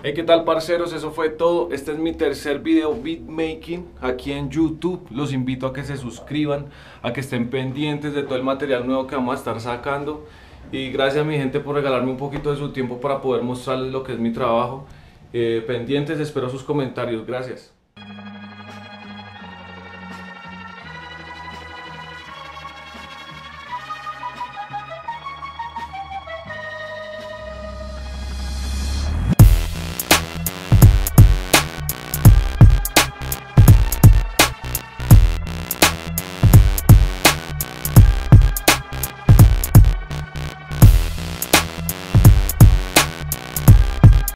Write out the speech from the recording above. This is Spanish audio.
Hey, ¿qué tal parceros? Eso fue todo. Este es mi tercer video beatmaking aquí en YouTube. Los invito a que se suscriban, a que estén pendientes de todo el material nuevo que vamos a estar sacando. Y gracias a mi gente por regalarme un poquito de su tiempo para poder mostrarles lo que es mi trabajo. Eh, pendientes, espero sus comentarios. Gracias.